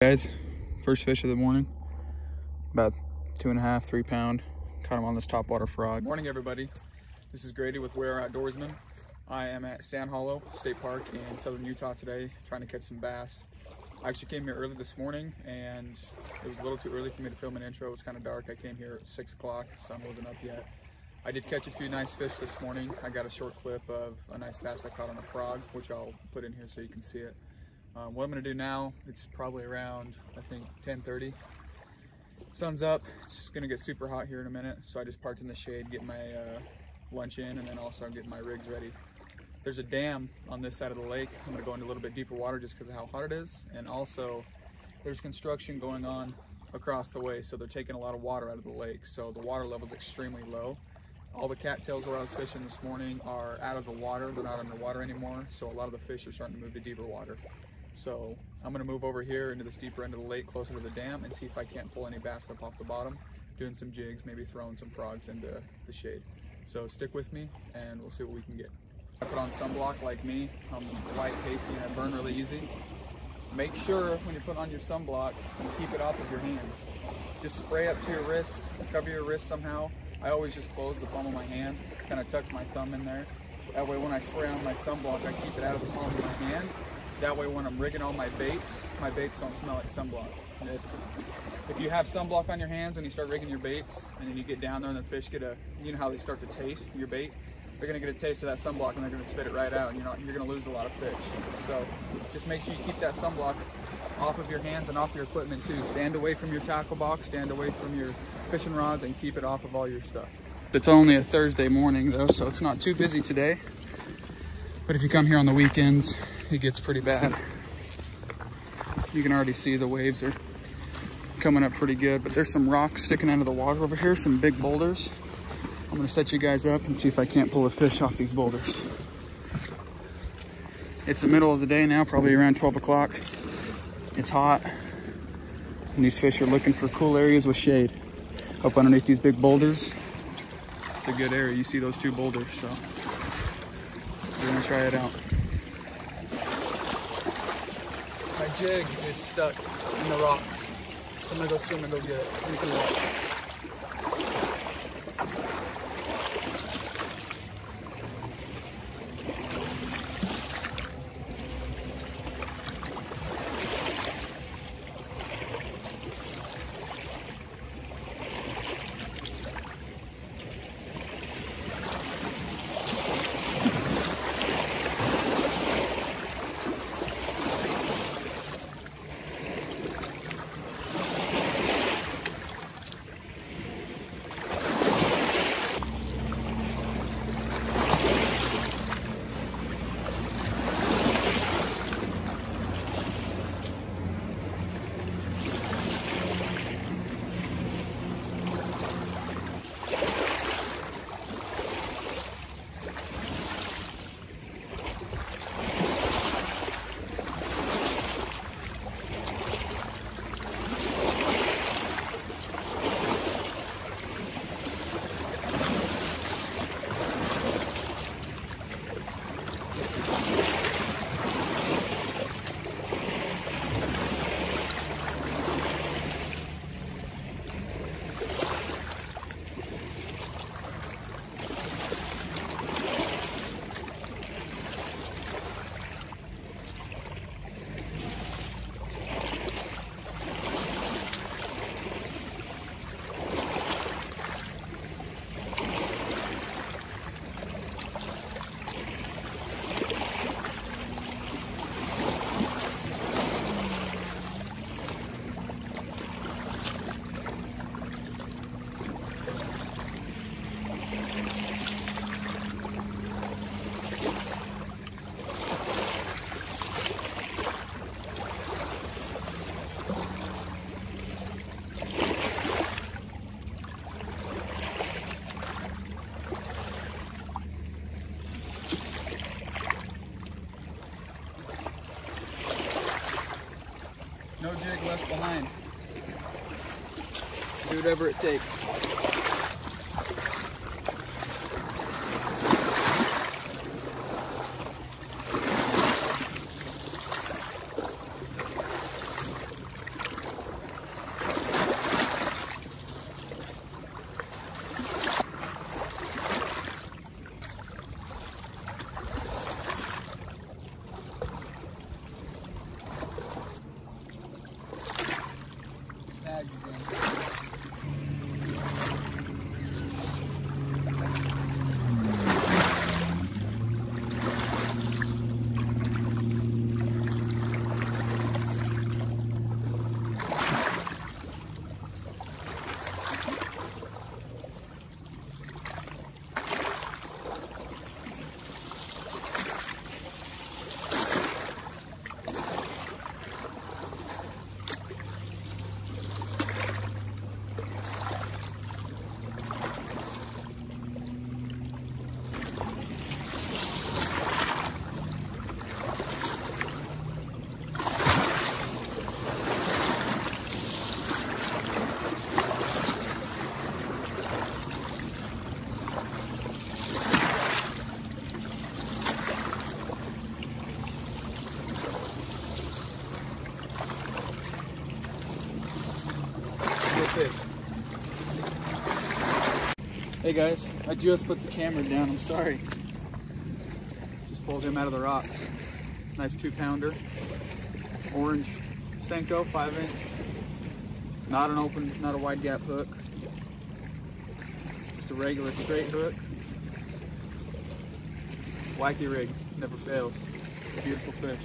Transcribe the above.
Guys, first fish of the morning. About two and a half, three pound. Caught him on this topwater frog. Morning, everybody. This is Grady with Where Outdoorsman. I am at Sand Hollow State Park in southern Utah today, trying to catch some bass. I actually came here early this morning and it was a little too early for me to film an intro. It was kind of dark. I came here at six o'clock, sun wasn't up yet. I did catch a few nice fish this morning. I got a short clip of a nice bass I caught on a frog, which I'll put in here so you can see it. Um, what I'm gonna do now, it's probably around, I think 10.30. Sun's up, it's just gonna get super hot here in a minute. So I just parked in the shade, get my uh, lunch in, and then also I'm getting my rigs ready. There's a dam on this side of the lake. I'm gonna go into a little bit deeper water just because of how hot it is. And also there's construction going on across the way. So they're taking a lot of water out of the lake. So the water level is extremely low. All the cattails where I was fishing this morning are out of the water. They're not underwater anymore. So a lot of the fish are starting to move to deeper water. So I'm gonna move over here into this deeper end of the lake closer to the dam and see if I can't pull any bass up off the bottom, doing some jigs, maybe throwing some frogs into the shade. So stick with me and we'll see what we can get. I put on sunblock like me. I'm white pasty and I burn really easy. Make sure when you put on your sunblock, you keep it off of your hands. Just spray up to your wrist, cover your wrist somehow. I always just close the palm of my hand, kind of tuck my thumb in there. That way when I spray on my sunblock, I keep it out of the palm of my hand that way when I'm rigging all my baits, my baits don't smell like sunblock. If, if you have sunblock on your hands when you start rigging your baits and then you get down there and the fish get a, you know how they start to taste your bait? They're gonna get a taste of that sunblock and they're gonna spit it right out and you're, not, you're gonna lose a lot of fish. So just make sure you keep that sunblock off of your hands and off your equipment too. Stand away from your tackle box, stand away from your fishing rods and keep it off of all your stuff. It's only a Thursday morning though, so it's not too busy today. But if you come here on the weekends, it gets pretty bad. You can already see the waves are coming up pretty good, but there's some rocks sticking out of the water over here, some big boulders. I'm gonna set you guys up and see if I can't pull a fish off these boulders. It's the middle of the day now, probably around 12 o'clock. It's hot, and these fish are looking for cool areas with shade. Up underneath these big boulders, it's a good area. You see those two boulders, so we're gonna try it out. My jig is stuck in the rocks. I'm gonna go swim and go get it. Left behind. Do whatever it takes. How'd you doing? Hey guys, I just put the camera down, I'm sorry. Just pulled him out of the rocks. Nice two pounder. Orange Senko, five inch. Not an open, not a wide gap hook. Just a regular straight hook. Wacky rig, never fails. Beautiful fish.